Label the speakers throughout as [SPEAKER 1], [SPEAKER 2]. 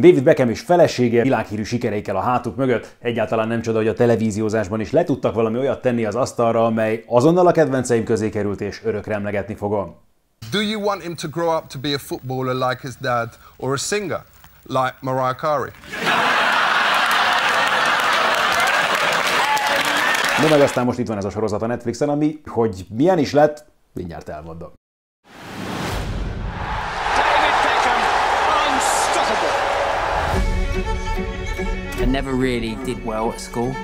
[SPEAKER 1] David Beckham és felesége világhírű sikereikkel a hátuk mögött egyáltalán nem csoda, hogy a televíziózásban is le tudtak valami olyat tenni az asztalra, amely azonnal a kedvenceim közé került és örökre emlegetni fogom.
[SPEAKER 2] Do you want him to grow up to be a footballer like his dad or a singer like Mariah Carey?
[SPEAKER 1] No meg aztán most itt van ez a sorozat a Netflixen, ami, hogy milyen is lett, mindjárt elmondom.
[SPEAKER 3] Never really did well at school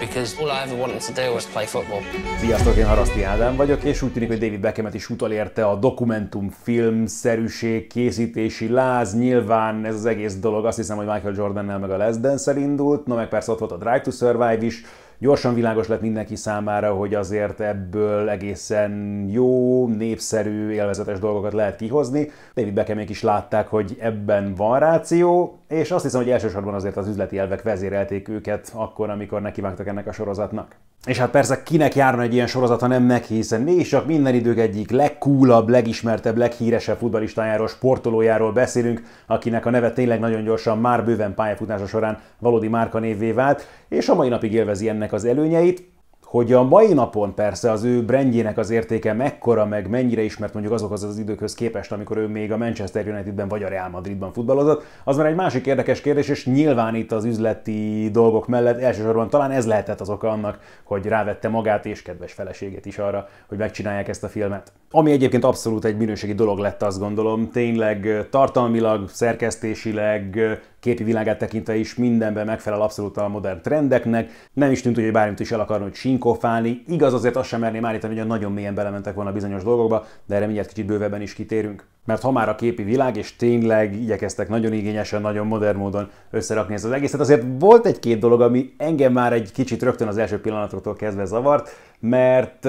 [SPEAKER 3] because all I ever wanted to do was play football.
[SPEAKER 1] Sziasztok, én Haraszti Ádám vagyok, és úgy tűnik, hogy David Beckhamet is utolérte a dokumentumfilm-szerűség, készítési láz. Nyilván ez az egész dolog, azt hiszem, hogy Michael Jordannel meg a Les Dance-el indult, no meg persze ott volt a Drive to Survive is, Gyorsan világos lett mindenki számára, hogy azért ebből egészen jó, népszerű, élvezetes dolgokat lehet kihozni. David Beckhamék is látták, hogy ebben van ráció, és azt hiszem, hogy elsősorban azért az üzleti elvek vezérelték őket akkor, amikor nekivágtak ennek a sorozatnak. És hát persze kinek járna egy ilyen sorozat, nem neki, hiszen mégiscsak minden idők egyik legkúlabb, legismertebb, leghíresebb futballistájáról, sportolójáról beszélünk, akinek a neve tényleg nagyon gyorsan már bőven pályafutása során valódi márkanévvé vált, és a mai napig élvezi ennek az előnyeit, hogy a mai napon persze az ő brandjének az értéke mekkora, meg mennyire ismert mondjuk azokhoz az időkhöz képest, amikor ő még a Manchester Unitedben vagy a Real Madridban futballozott, az már egy másik érdekes kérdés, és nyilván itt az üzleti dolgok mellett elsősorban talán ez lehetett az oka annak, hogy rávette magát és kedves feleségét is arra, hogy megcsinálják ezt a filmet. Ami egyébként abszolút egy minőségi dolog lett, azt gondolom, tényleg tartalmilag, szerkesztésileg, képi világát tekintve is mindenben megfelel abszolút a modern trendeknek. Nem is tűnt, hogy bármit is el akarna, hogy sinkofálni. Igaz, azért azt sem merném állítani, hogy nagyon mélyen belementek volna bizonyos dolgokba, de erre mindjárt kicsit bővebben is kitérünk. Mert ha már a képi világ, és tényleg igyekeztek nagyon igényesen, nagyon modern módon összerakni ezt az egészet, azért volt egy-két dolog, ami engem már egy kicsit rögtön az első pillanatoktól kezdve zavart, mert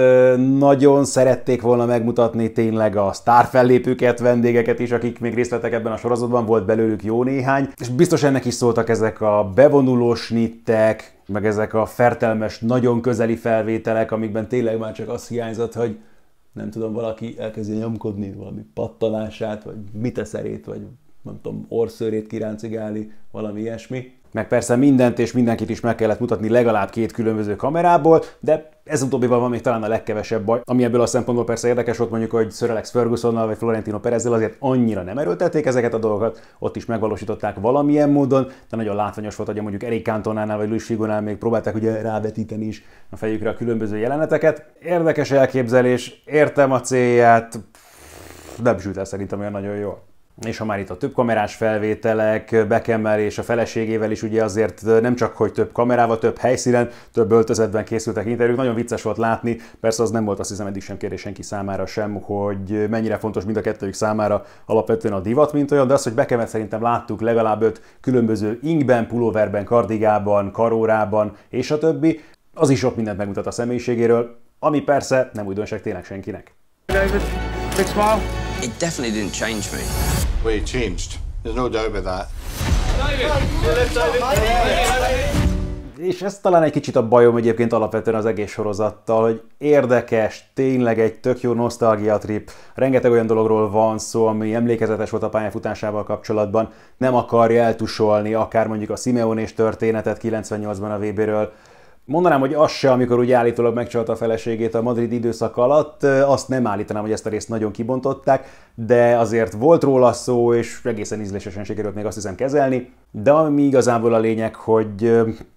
[SPEAKER 1] nagyon szerették volna megmutatni tényleg a sztárfellépőket, vendégeket is, akik még részt vettek ebben a sorozatban, volt belőlük jó néhány, és biztos ennek is szóltak ezek a bevonulós nittek, meg ezek a fertelmes, nagyon közeli felvételek, amikben tényleg már csak az hiányzott, hogy nem tudom, valaki elkezdi nyomkodni valami pattanását, vagy miteszerét, vagy nem tudom, orszőrét kiráncigálni, valami ilyesmi meg persze mindent és mindenkit is meg kellett mutatni legalább két különböző kamerából, de ez utóbbival van még talán a legkevesebb baj, ami ebből a szempontból persze érdekes volt mondjuk, hogy Sir Alex Fergusonnal vagy Florentino Perezzel azért annyira nem erőltették ezeket a dolgokat, ott is megvalósították valamilyen módon, de nagyon látványos volt, hogy mondjuk Eric Cantonánál vagy Luis Figonál még próbálták ugye rávetíteni is a fejükre a különböző jeleneteket. Érdekes elképzelés, értem a célját, nem sült el szerintem olyan nagyon jól és ha már itt a több kamerás felvételek, Beckham és a feleségével is ugye azért nem csak, hogy több kamerával, több helyszínen, több öltözetben készültek interjúk, nagyon vicces volt látni, persze az nem volt azt hiszem eddig sem kérdés senki számára sem, hogy mennyire fontos mind a kettőjük számára alapvetően a divat, mint olyan, de az, hogy Beckhamet szerintem láttuk legalább öt különböző inkben, pulóverben, kardigában, karórában és a többi, az is sok mindent megmutat a személyiségéről, ami persze nem újdonság tényleg senkinek. David, big smile. It definitely didn't change me. We changed. There's no doubt about that. És ez talán egy kicsit a bajom egyébként alapvetően az egész sorozattal, hogy érdekes, tényleg egy tök jó nosztalgia trip, rengeteg olyan dologról van szó, ami emlékezetes volt a pályafutásával kapcsolatban, nem akarja eltusolni akár mondjuk a Simeonés történetet 98-ban a VB-ről, Mondanám, hogy az se, amikor úgy állítólag megcsalta a feleségét a Madrid időszak alatt, azt nem állítanám, hogy ezt a részt nagyon kibontották, de azért volt róla szó, és egészen ízlésesen sikerült még azt hiszem kezelni. De ami igazából a lényeg, hogy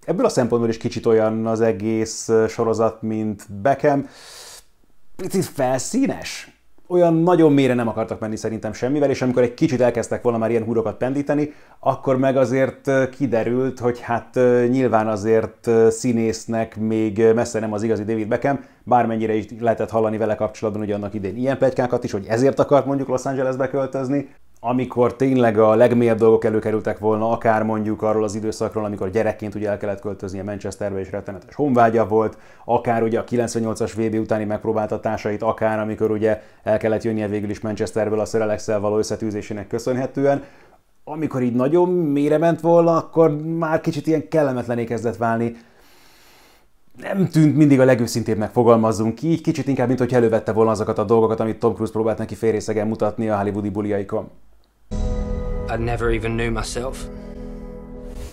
[SPEAKER 1] ebből a szempontból is kicsit olyan az egész sorozat, mint Beckham, picit felszínes olyan nagyon mélyre nem akartak menni szerintem semmivel, és amikor egy kicsit elkezdtek volna már ilyen húrokat pendíteni, akkor meg azért kiderült, hogy hát nyilván azért színésznek még messze nem az igazi David Beckham, bármennyire is lehetett hallani vele kapcsolatban, hogy annak idén ilyen plegykákat is, hogy ezért akart mondjuk Los Angelesbe költözni, amikor tényleg a legmélyebb dolgok előkerültek volna, akár mondjuk arról az időszakról, amikor gyerekként ugye el kellett költözni a Manchesterbe és rettenetes honvágya volt, akár ugye a 98-as VB utáni megpróbáltatásait, akár amikor ugye el kellett jönnie végül is Manchesterből a Sir való összetűzésének köszönhetően, amikor így nagyon mélyre ment volna, akkor már kicsit ilyen kellemetlené kezdett válni. Nem tűnt mindig a legőszintébbnek fogalmazzunk így, kicsit inkább, mint hogy elővette volna azokat a dolgokat, amit Tom Cruise próbált neki félrészegen mutatni a hollywoodi buliaikon. I never even knew myself.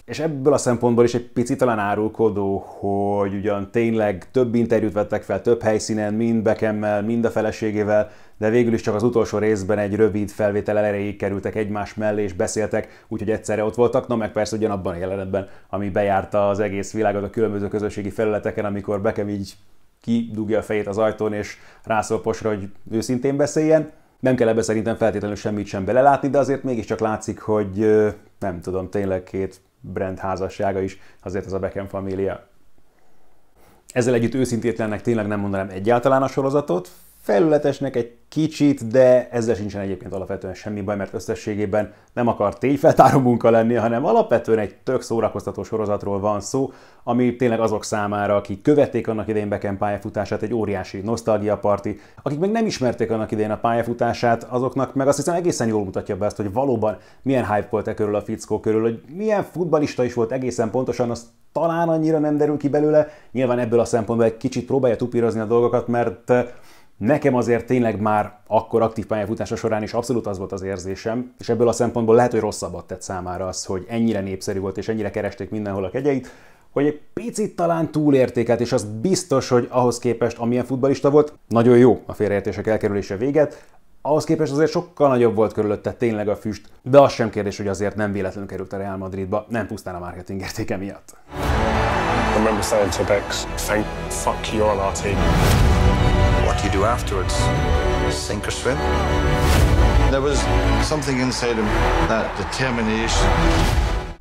[SPEAKER 1] és ebből a szempontból is egy picit talán árulkodó, hogy ugyan tényleg több interjút vettek fel több helyszínen, mind Beckhammel, mind a feleségével, de végül is csak az utolsó részben egy rövid felvétel erejéig kerültek egymás mellé és beszéltek, úgyhogy egyszerre ott voltak, na meg persze ugyanabban a jelenetben, ami bejárta az egész világot a különböző közösségi felületeken, amikor Beckham így kidugja a fejét az ajtón és rászól posra, hogy őszintén beszéljen. Nem kell ebbe szerintem feltétlenül semmit sem belelátni, de azért mégiscsak látszik, hogy nem tudom, tényleg két brand házassága is, azért ez a Beckham família. Ezzel együtt őszintétlennek tényleg nem mondanám egyáltalán a sorozatot, felületesnek egy kicsit, de ezzel sincsen egyébként alapvetően semmi baj, mert összességében nem akar tényfeltáró munka lenni, hanem alapvetően egy tök szórakoztató sorozatról van szó, ami tényleg azok számára, akik követték annak idején Beckham pályafutását, egy óriási parti, akik meg nem ismerték annak idején a pályafutását, azoknak meg azt hiszem egészen jól mutatja be azt, hogy valóban milyen hype volt e körül a fickó körül, hogy milyen futbalista is volt egészen pontosan, azt talán annyira nem derül ki belőle. Nyilván ebből a szempontból egy kicsit próbálja tupírozni a dolgokat, mert Nekem azért tényleg már akkor aktív pályafutása során is abszolút az volt az érzésem, és ebből a szempontból lehet, hogy rosszabbat tett számára az, hogy ennyire népszerű volt, és ennyire keresték mindenhol a kegyeit, hogy egy picit talán túlértékelt, és az biztos, hogy ahhoz képest, amilyen futbalista volt, nagyon jó a félreértések elkerülése véget, ahhoz képest azért sokkal nagyobb volt körülötte tényleg a füst, de az sem kérdés, hogy azért nem véletlenül került a Real Madridba, nem pusztán a marketing értéke miatt. I remember saying to Bex, thank fuck you're on our team. What do you do afterwards? Sink or swim? There was something inside him, that determination.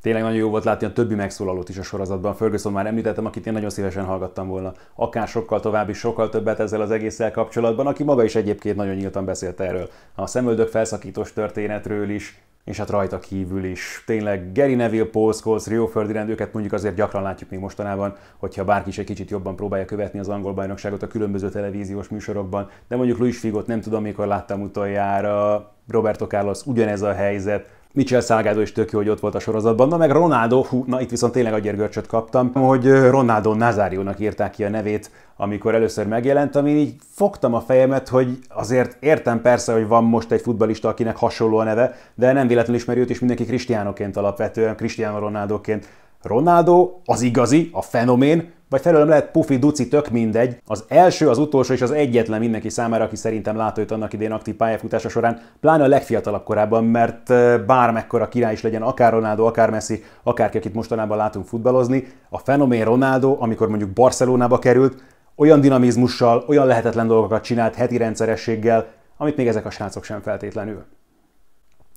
[SPEAKER 1] Tényleg nagyon jó volt látni a többi megszólalót is a sorozatban. Ferguson már említettem, akit én nagyon szívesen hallgattam volna. Akár sokkal tovább is, sokkal többet ezzel az egésszel kapcsolatban, aki maga is egyébként nagyon nyíltan beszélt erről. A szemöldök felszakítós történetről is, és hát rajta kívül is. Tényleg Gary Neville, Paul Scholes, Rio Ferdinand, őket mondjuk azért gyakran látjuk még mostanában, hogyha bárki is egy kicsit jobban próbálja követni az angol bajnokságot a különböző televíziós műsorokban, de mondjuk Luis Figot nem tudom, mikor láttam utoljára, Roberto Carlos ugyanez a helyzet, Mitchell Salgado is tök jó, hogy ott volt a sorozatban. Na meg Ronaldo, hú, na itt viszont tényleg a gyergörcsöt kaptam, hogy Ronaldo Nazáriónak írták ki a nevét, amikor először megjelent, ami így fogtam a fejemet, hogy azért értem persze, hogy van most egy futbalista, akinek hasonló a neve, de nem véletlenül ismeri őt is mindenki Cristianoként alapvetően, Cristiano Ronaldoként. Ronaldo az igazi, a fenomén, vagy felőlem lehet pufi, duci, tök mindegy. Az első, az utolsó és az egyetlen mindenki számára, aki szerintem látta őt annak idén aktív pályafutása során, pláne a legfiatalabb korában, mert bármekkora király is legyen, akár Ronaldo, akár Messi, akárki, akit mostanában látunk futballozni, a fenomén Ronaldo, amikor mondjuk Barcelonába került, olyan dinamizmussal, olyan lehetetlen dolgokat csinált heti rendszerességgel, amit még ezek a srácok sem feltétlenül.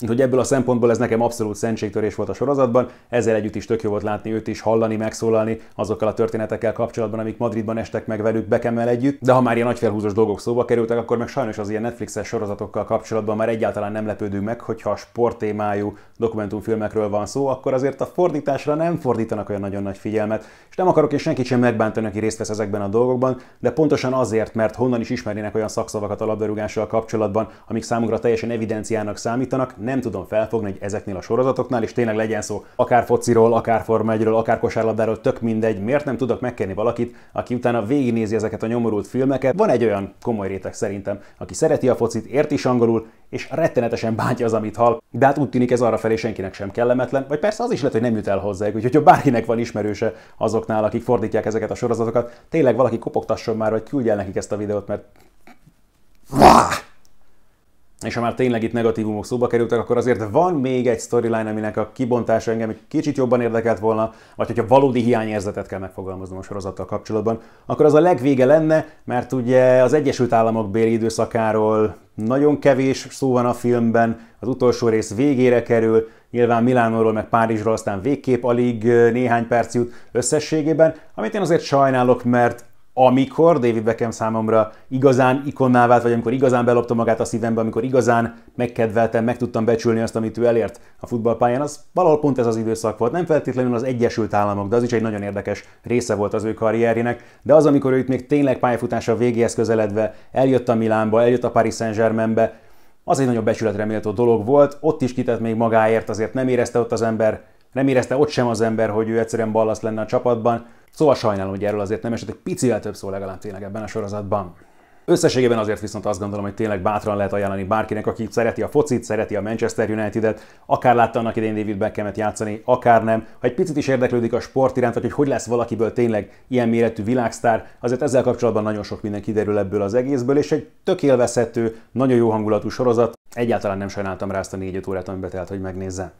[SPEAKER 1] Úgyhogy ebből a szempontból ez nekem abszolút szentségtörés volt a sorozatban, ezzel együtt is tök jó volt látni őt is hallani, megszólalni azokkal a történetekkel kapcsolatban, amik Madridban estek meg velük Bekemmel együtt. De ha már ilyen nagyfelhúzós dolgok szóba kerültek, akkor meg sajnos az ilyen Netflixes sorozatokkal kapcsolatban már egyáltalán nem lepődünk meg, hogyha a sporttémájú dokumentumfilmekről van szó, akkor azért a fordításra nem fordítanak olyan nagyon nagy figyelmet, és nem akarok én senkit sem megbántani, aki részt vesz ezekben a dolgokban, de pontosan azért, mert honnan is ismernének olyan szakszavakat a labdarúgással kapcsolatban, amik számunkra teljesen evidenciának számítanak, nem tudom felfogni, hogy ezeknél a sorozatoknál, és tényleg legyen szó akár fociról, akár Forma 1 akár kosárlabdáról, tök mindegy, miért nem tudok megkérni valakit, aki utána végignézi ezeket a nyomorult filmeket. Van egy olyan komoly réteg szerintem, aki szereti a focit, ért is angolul, és rettenetesen bántja az, amit hall. De hát úgy tűnik ez arra felé senkinek sem kellemetlen, vagy persze az is lehet, hogy nem jut el hozzájuk. Úgyhogy ha bárkinek van ismerőse azoknál, akik fordítják ezeket a sorozatokat, tényleg valaki kopogtasson már, vagy küldje el nekik ezt a videót, mert és ha már tényleg itt negatívumok szóba kerültek, akkor azért van még egy storyline, aminek a kibontása engem egy kicsit jobban érdekelt volna, vagy hogyha valódi hiányérzetet kell megfogalmaznom a sorozattal kapcsolatban, akkor az a legvége lenne, mert ugye az Egyesült Államok béli időszakáról nagyon kevés szó van a filmben, az utolsó rész végére kerül, nyilván Milánóról meg Párizsról aztán végképp alig néhány perc jut összességében, amit én azért sajnálok, mert amikor David Beckham számomra igazán ikonná vált, vagy amikor igazán belopta magát a szívembe, amikor igazán megkedveltem, meg tudtam becsülni azt, amit ő elért a futballpályán, az valahol pont ez az időszak volt. Nem feltétlenül az Egyesült Államok, de az is egy nagyon érdekes része volt az ő karrierjének. De az, amikor ő itt még tényleg pályafutása végéhez közeledve eljött a Milánba, eljött a Paris Saint-Germainbe, az egy nagyon becsületre méltó dolog volt. Ott is kitett még magáért, azért nem érezte ott az ember, nem érezte ott sem az ember, hogy ő egyszerűen ballasz lenne a csapatban Szóval sajnálom, hogy erről azért nem esett egy picivel több szó legalább tényleg ebben a sorozatban. Összességében azért viszont azt gondolom, hogy tényleg bátran lehet ajánlani bárkinek, aki szereti a focit, szereti a Manchester United-et, akár látta annak idején David Beckhamet játszani, akár nem. Ha egy picit is érdeklődik a sport iránt, vagy hogy hogy lesz valakiből tényleg ilyen méretű világsztár, azért ezzel kapcsolatban nagyon sok minden kiderül ebből az egészből, és egy tök nagyon jó hangulatú sorozat. Egyáltalán nem sajnáltam rá azt a négy órát, amiben telt, hogy megnézze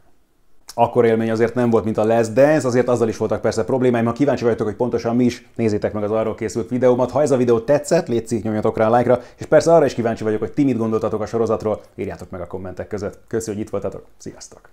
[SPEAKER 1] akkor élmény azért nem volt, mint a Les Dance, azért azzal is voltak persze problémáim. Ha kíváncsi vagytok, hogy pontosan mi is, nézzétek meg az arról készült videómat. Ha ez a videó tetszett, légy nyomjatok rá a like-ra, és persze arra is kíváncsi vagyok, hogy ti mit gondoltatok a sorozatról, írjátok meg a kommentek között. Köszönjük, hogy itt voltatok, sziasztok!